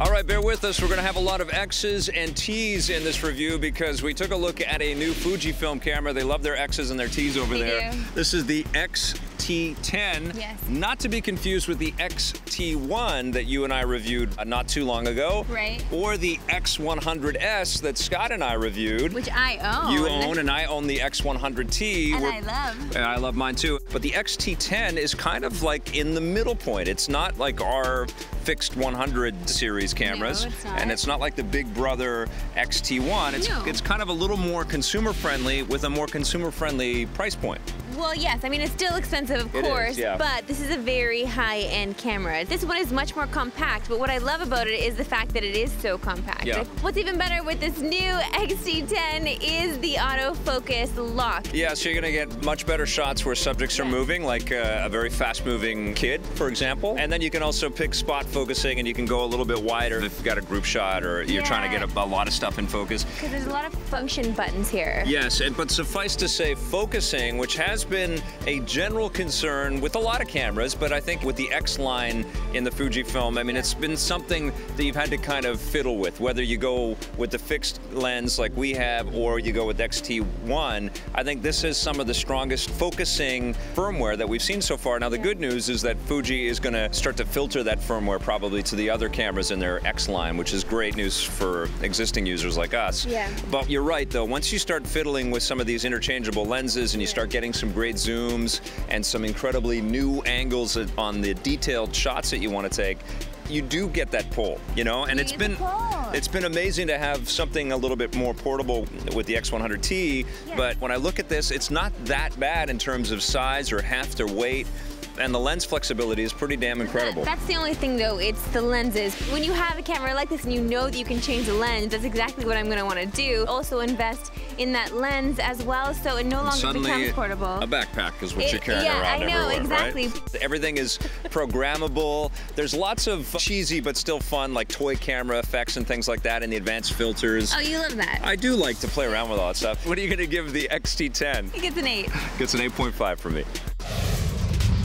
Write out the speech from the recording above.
All right, bear with us. We're going to have a lot of X's and T's in this review because we took a look at a new Fujifilm camera. They love their X's and their T's over They there. do. This is the XT10. Yes. Not to be confused with the XT1 that you and I reviewed uh, not too long ago. Right. Or the X100S that Scott and I reviewed. Which I own. You own, and I own the X100T. And We're- I love. and I love mine too. But the XT10 is kind of like in the middle point. It's not like our fixed 100 series cameras. it's. And it's not like the Big Brother XT1. It's, No. it's kind of a little more consumer friendly with a more consumer friendly price point. Well, yes. I mean, it's still expensive, of It is, course, yeah. but this is a very high-end camera. This one is much more compact, but what I love about it is the fact that it is so compact. Yeah. What's even better with this new XT10 is the autofocus lock. Yeah, so you're gonna get much better shots where subjects are Yeah. moving, like uh, a very fast-moving kid, for example. And then you can also pick spot focusing, and you can go a little bit wider if you've got a group shot or you're trying to get a, a lot of stuff in focus. Because there's a lot of function buttons here. Yes, and, but suffice to say, focusing, which has been a general concern with a lot of cameras, but I think with the X line in the Fujifilm, I mean, it's been something that you've had to kind of fiddle with, whether you go with the fixed lens like we have or you go with XT1. I think this is some of the strongest focusing firmware that we've seen so far. Now, the good news is that Fuji is going to start to filter that firmware probably to the other cameras in their X line, which is great news for existing users like us. Yeah. But you're right, though. Once you start fiddling with some of these interchangeable lenses and you start getting some great zooms and some incredibly new angles on the detailed shots that you want to take, you do get that pull, you know. And You it's been it's been amazing to have something a little bit more portable with the X100T. Yeah. But when I look at this, it's not that bad in terms of size or heft or weight. And the lens flexibility is pretty damn incredible. That's the only thing though, it's the lenses. When you have a camera like this and you know that you can change the lens, that's exactly what I'm gonna wanna do. Also invest in that lens as well so it no longer Suddenly, becomes portable. a backpack is what It- you're carrying yeah, around I know, everywhere, exactly. right? Everything is programmable. There's lots of cheesy but still fun, like toy camera effects and things like that, and the advanced filters. oh, you love that. I do like to play around with all that stuff. What are you going to give the XT10? it gets an eight. Gets an 8.5 from me.